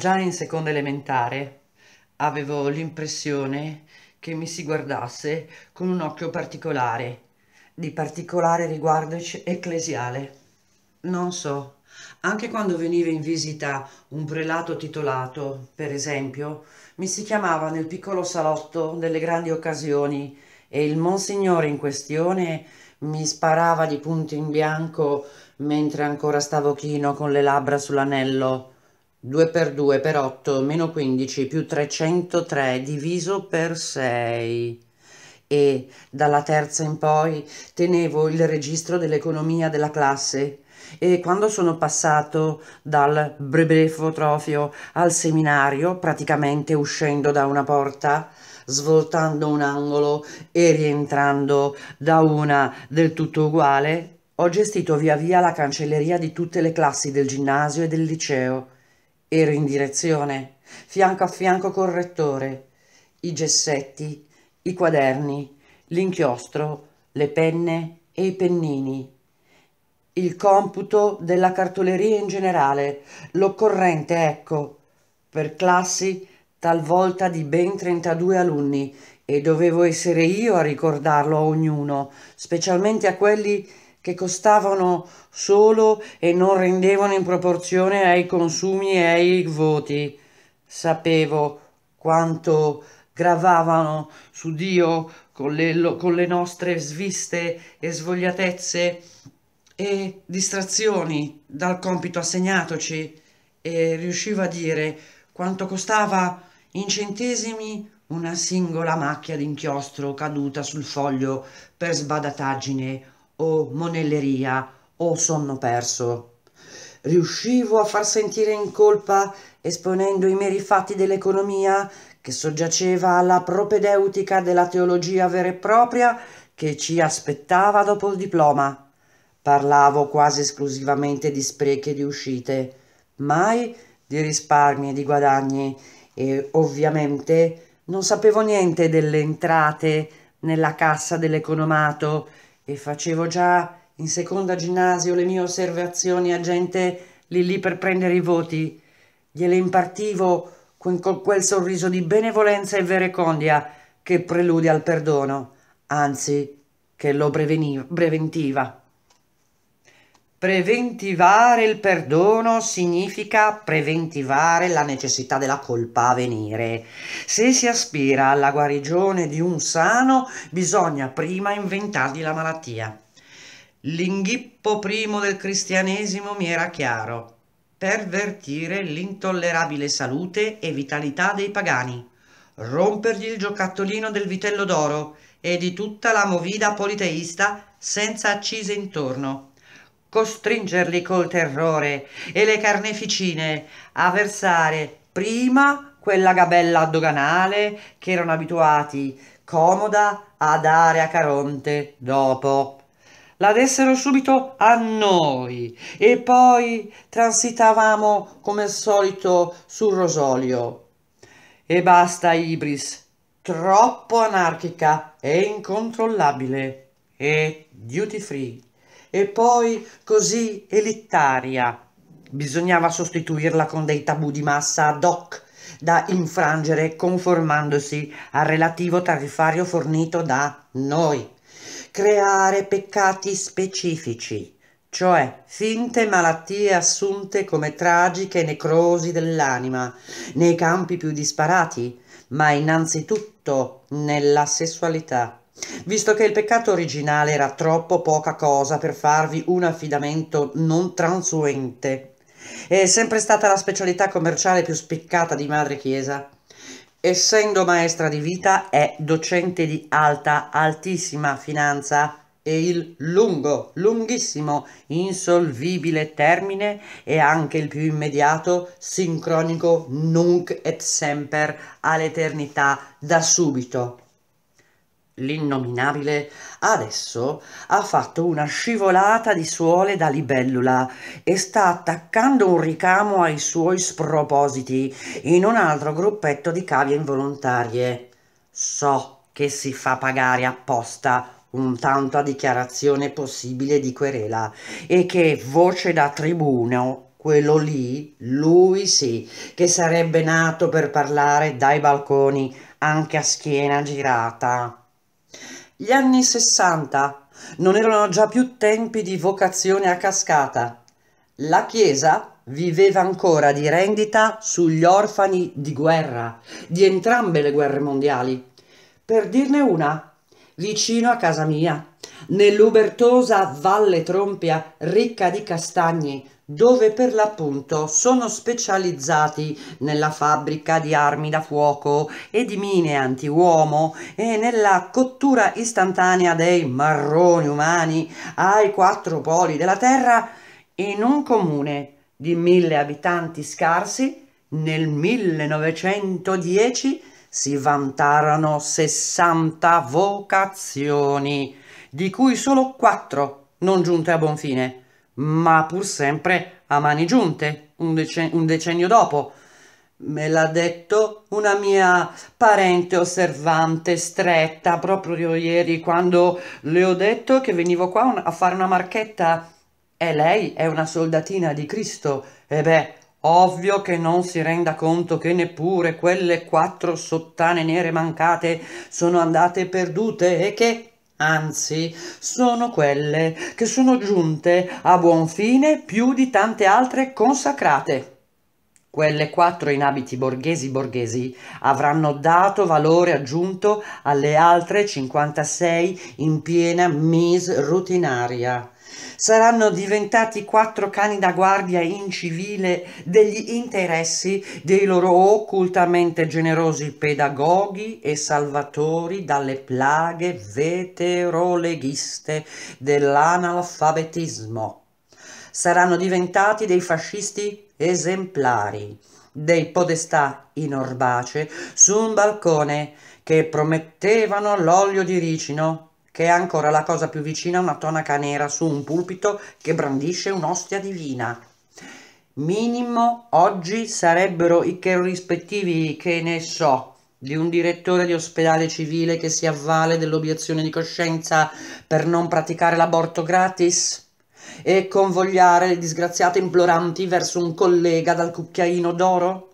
Già in seconda elementare avevo l'impressione che mi si guardasse con un occhio particolare, di particolare riguardo ecclesiale. Non so, anche quando veniva in visita un prelato titolato, per esempio, mi si chiamava nel piccolo salotto delle grandi occasioni e il monsignore in questione mi sparava di punto in bianco mentre ancora stavo chino con le labbra sull'anello 2 per 2 per 8 meno 15 più 303 diviso per 6 e dalla terza in poi tenevo il registro dell'economia della classe. E quando sono passato dal brebefotrofio al seminario, praticamente uscendo da una porta, svoltando un angolo e rientrando da una del tutto uguale, ho gestito via via la cancelleria di tutte le classi del ginnasio e del liceo Ero in direzione, fianco a fianco col rettore. I gessetti, i quaderni, l'inchiostro, le penne e i pennini. Il computo della cartoleria in generale, l'occorrente, ecco, per classi talvolta di ben 32 alunni e dovevo essere io a ricordarlo a ognuno, specialmente a quelli che costavano solo e non rendevano in proporzione ai consumi e ai voti. Sapevo quanto gravavano su Dio con le, con le nostre sviste e svogliatezze e distrazioni dal compito assegnatoci e riuscivo a dire quanto costava in centesimi una singola macchia d'inchiostro caduta sul foglio per sbadataggine o monelleria o sonno perso. Riuscivo a far sentire in colpa, esponendo i meri fatti dell'economia, che soggiaceva alla propedeutica della teologia vera e propria che ci aspettava dopo il diploma. Parlavo quasi esclusivamente di sprechi e di uscite, mai di risparmi e di guadagni e ovviamente non sapevo niente delle entrate nella cassa dell'economato e facevo già in seconda ginnasio le mie osservazioni a gente lì lì per prendere i voti. Gliele impartivo con quel sorriso di benevolenza e verecondia che preludia al perdono, anzi che lo preventiva. Preventivare il perdono significa preventivare la necessità della colpa a venire. Se si aspira alla guarigione di un sano, bisogna prima inventargli la malattia. L'inghippo primo del cristianesimo mi era chiaro. Pervertire l'intollerabile salute e vitalità dei pagani. Rompergli il giocattolino del vitello d'oro e di tutta la movida politeista senza accise intorno costringerli col terrore e le carneficine a versare prima quella gabella doganale che erano abituati comoda a dare a Caronte dopo. La dessero subito a noi e poi transitavamo come al solito sul rosolio. E basta Ibris, troppo anarchica e incontrollabile e duty free e poi così elitaria. Bisognava sostituirla con dei tabù di massa ad hoc da infrangere conformandosi al relativo tariffario fornito da noi. Creare peccati specifici, cioè finte malattie assunte come tragiche necrosi dell'anima, nei campi più disparati, ma innanzitutto nella sessualità visto che il peccato originale era troppo poca cosa per farvi un affidamento non transuente. È sempre stata la specialità commerciale più spiccata di Madre Chiesa. Essendo maestra di vita, è docente di alta, altissima finanza e il lungo, lunghissimo, insolvibile termine è anche il più immediato, sincronico nunc et semper all'eternità da subito l'innominabile, adesso ha fatto una scivolata di suole da libellula e sta attaccando un ricamo ai suoi spropositi in un altro gruppetto di cavie involontarie. So che si fa pagare apposta un tanto a dichiarazione possibile di querela e che voce da tribuno quello lì, lui sì, che sarebbe nato per parlare dai balconi anche a schiena girata. Gli anni sessanta non erano già più tempi di vocazione a cascata. La Chiesa viveva ancora di rendita sugli orfani di guerra, di entrambe le guerre mondiali. Per dirne una, vicino a casa mia, nell'ubertosa Valle Trompia ricca di castagni, dove per l'appunto sono specializzati nella fabbrica di armi da fuoco e di mine antiuomo e nella cottura istantanea dei marroni umani ai quattro poli della terra, in un comune di mille abitanti scarsi, nel 1910 si vantarono 60 vocazioni, di cui solo quattro non giunte a buon fine ma pur sempre a mani giunte, un, dec- un decennio dopo. Me l'ha detto una mia parente osservante stretta proprio ieri quando le ho detto che venivo qua a fare una marchetta e lei è una soldatina di Cristo. E beh, ovvio che non si renda conto che neppure quelle quattro sottane nere mancate sono andate perdute e che anzi sono quelle che sono giunte a buon fine più di tante altre consacrate. Quelle quattro in abiti borghesi borghesi avranno dato valore aggiunto alle altre 56 in piena mise rutinaria saranno diventati quattro cani da guardia in civile degli interessi dei loro occultamente generosi pedagoghi e salvatori dalle plaghe veteroleghiste dell'analfabetismo. Saranno diventati dei fascisti esemplari, dei podestà in orbace su un balcone che promettevano l'olio di ricino che è ancora la cosa più vicina a una tonaca nera su un pulpito che brandisce un'ostia divina. Minimo oggi sarebbero i corrispettivi, che ne so, di un direttore di ospedale civile che si avvale dell'obiezione di coscienza per non praticare l'aborto gratis e convogliare le disgraziate imploranti verso un collega dal cucchiaino d'oro?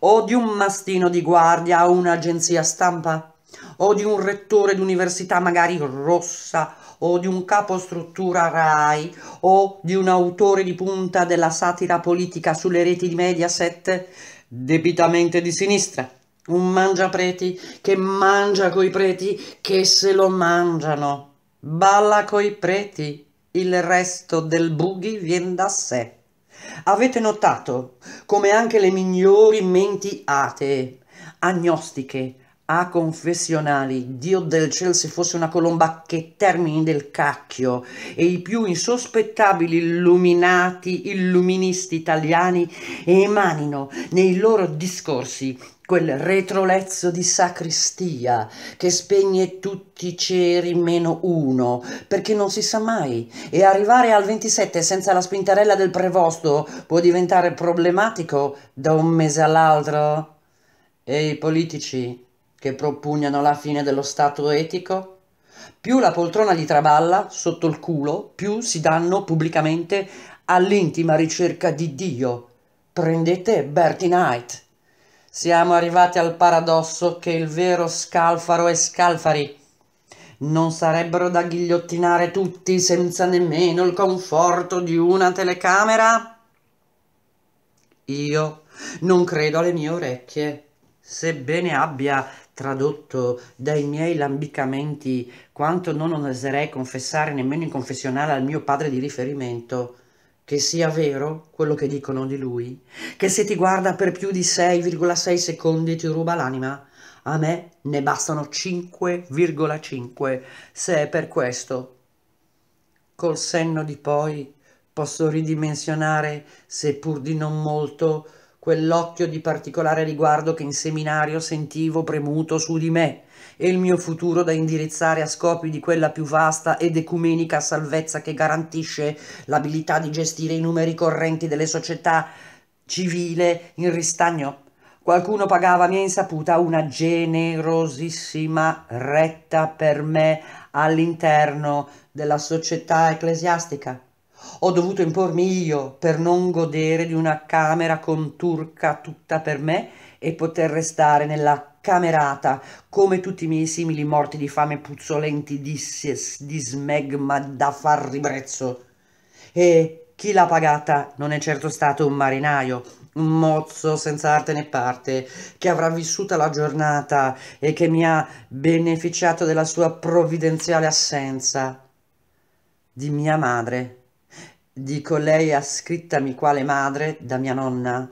O di un mastino di guardia a un'agenzia stampa? O di un rettore d'università magari rossa o di un capo struttura RAI o di un autore di punta della satira politica sulle reti di Mediaset debitamente di sinistra. Un mangiapreti che mangia coi preti che se lo mangiano. Balla coi preti, il resto del bughi vien da sé. Avete notato come anche le migliori menti atee, agnostiche, a confessionali, Dio del cielo se fosse una colomba che termini del cacchio. E i più insospettabili illuminati, illuministi italiani emanino nei loro discorsi quel retrolezzo di sacristia che spegne tutti i ceri meno uno, perché non si sa mai, e arrivare al 27 senza la spintarella del prevosto può diventare problematico da un mese all'altro. E i politici che propugnano la fine dello Stato etico? Più la poltrona gli traballa sotto il culo, più si danno pubblicamente all'intima ricerca di Dio. Prendete Bertie Knight. Siamo arrivati al paradosso che il vero scalfaro e scalfari non sarebbero da ghigliottinare tutti senza nemmeno il conforto di una telecamera? Io non credo alle mie orecchie, sebbene abbia tradotto dai miei lambicamenti quanto non oserei confessare nemmeno in confessionale al mio padre di riferimento, che sia vero quello che dicono di lui, che se ti guarda per più di 6,6 secondi ti ruba l'anima, a me ne bastano 5,5 se è per questo. Col senno di poi posso ridimensionare, seppur di non molto, quell'occhio di particolare riguardo che in seminario sentivo premuto su di me e il mio futuro da indirizzare a scopi di quella più vasta ed ecumenica salvezza che garantisce l'abilità di gestire i numeri correnti delle società civile in ristagno. Qualcuno pagava a mia insaputa una generosissima retta per me all'interno della società ecclesiastica ho dovuto impormi io per non godere di una camera con turca tutta per me e poter restare nella camerata come tutti i miei simili morti di fame puzzolenti di, di smegma da far ribrezzo. E chi l'ha pagata non è certo stato un marinaio, un mozzo senza arte né parte, che avrà vissuta la giornata e che mi ha beneficiato della sua provvidenziale assenza. Di mia madre. Dico lei ascrittami quale madre da mia nonna,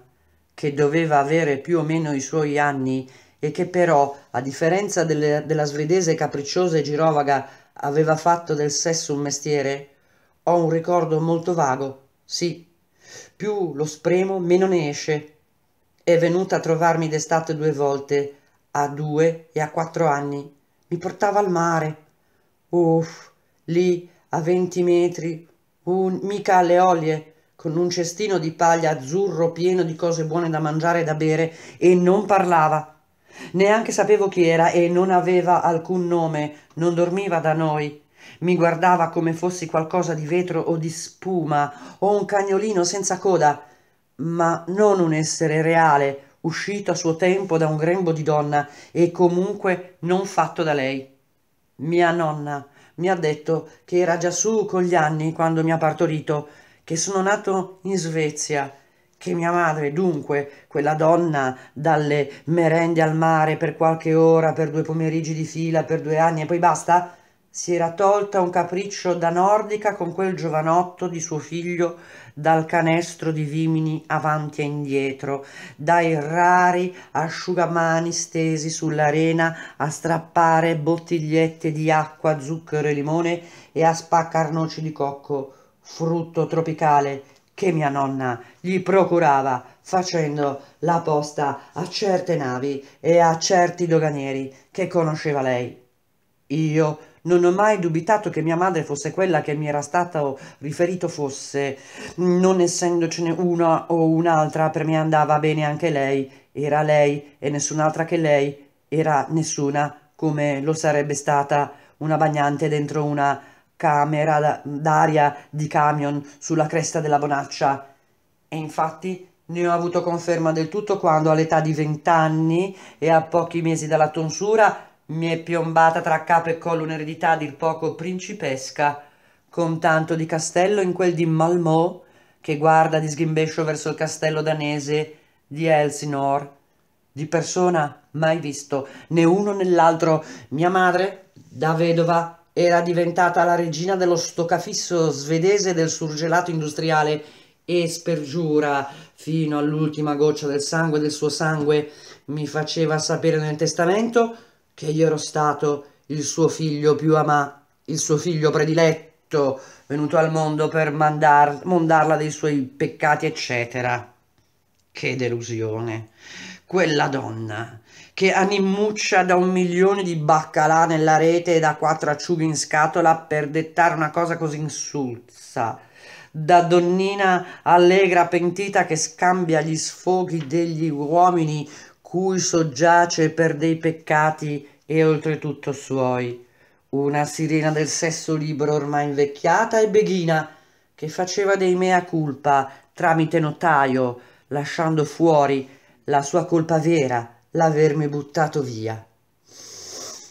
che doveva avere più o meno i suoi anni e che però, a differenza delle, della svedese capricciosa e girovaga, aveva fatto del sesso un mestiere? Ho un ricordo molto vago, sì. Più lo spremo, meno ne esce. È venuta a trovarmi d'estate due volte, a due e a quattro anni. Mi portava al mare. Uff, lì, a venti metri, un, mica alle olie, con un cestino di paglia azzurro pieno di cose buone da mangiare e da bere, e non parlava. Neanche sapevo chi era e non aveva alcun nome, non dormiva da noi. Mi guardava come fossi qualcosa di vetro o di spuma o un cagnolino senza coda, ma non un essere reale, uscito a suo tempo da un grembo di donna e comunque non fatto da lei. Mia nonna mi ha detto che era già su con gli anni quando mi ha partorito, che sono nato in Svezia che mia madre, dunque, quella donna dalle merende al mare per qualche ora, per due pomeriggi di fila, per due anni e poi basta, si era tolta un capriccio da nordica con quel giovanotto di suo figlio dal canestro di vimini avanti e indietro, dai rari asciugamani stesi sull'arena a strappare bottigliette di acqua, zucchero e limone e a spaccar noci di cocco, frutto tropicale che mia nonna gli procurava facendo la posta a certe navi e a certi doganieri che conosceva lei. Io non ho mai dubitato che mia madre fosse quella che mi era stato riferito fosse, non essendocene una o un'altra, per me andava bene anche lei, era lei e nessun'altra che lei, era nessuna come lo sarebbe stata una bagnante dentro una camera d'aria di camion sulla cresta della bonaccia. E infatti ne ho avuto conferma del tutto quando all'età di vent'anni e a pochi mesi dalla tonsura mi è piombata tra capo e collo un'eredità dir poco principesca, con tanto di castello in quel di Malmò che guarda di sghimbescio verso il castello danese di Elsinore. Di persona mai visto, né uno né l'altro. Mia madre, da vedova, era diventata la regina dello stoccafisso svedese del surgelato industriale e spergiura fino all'ultima goccia del sangue del suo sangue mi faceva sapere nel testamento che io ero stato il suo figlio più ama, il suo figlio prediletto, venuto al mondo per mandar, mondarla dei suoi peccati, eccetera. Che delusione! Quella donna che animuccia da un milione di baccalà nella rete e da quattro acciughe in scatola per dettare una cosa così insulsa, da donnina allegra pentita che scambia gli sfoghi degli uomini cui soggiace per dei peccati e oltretutto suoi, una sirena del sesso libero ormai invecchiata e beghina che faceva dei mea culpa tramite notaio, lasciando fuori la sua colpa vera l'avermi buttato via.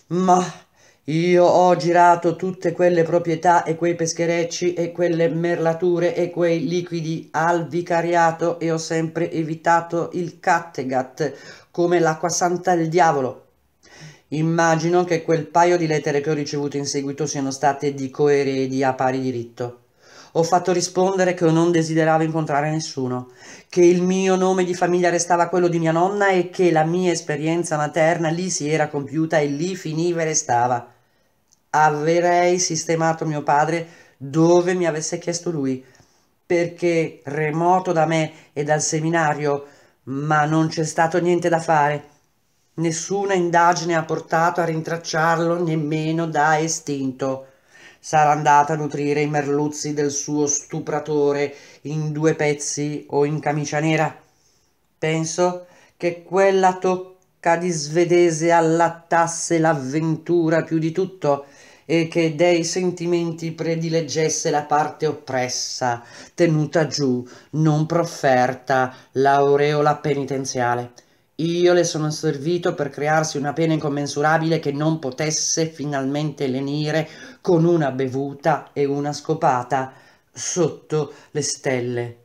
Ma io ho girato tutte quelle proprietà e quei pescherecci e quelle merlature e quei liquidi al vicariato e ho sempre evitato il Kattegat come l'acqua santa del diavolo. Immagino che quel paio di lettere che ho ricevuto in seguito siano state di coeredi a pari diritto. Ho fatto rispondere che non desideravo incontrare nessuno, che il mio nome di famiglia restava quello di mia nonna e che la mia esperienza materna lì si era compiuta e lì finiva e restava. Avrei sistemato mio padre dove mi avesse chiesto lui, perché remoto da me e dal seminario, ma non c'è stato niente da fare. Nessuna indagine ha portato a rintracciarlo nemmeno da estinto sarà andata a nutrire i merluzzi del suo stupratore in due pezzi o in camicia nera. Penso che quella tocca di svedese allattasse l'avventura più di tutto e che dei sentimenti predileggesse la parte oppressa, tenuta giù, non profferta, l'aureola penitenziale. Io le sono servito per crearsi una pena incommensurabile che non potesse finalmente lenire con una bevuta e una scopata sotto le stelle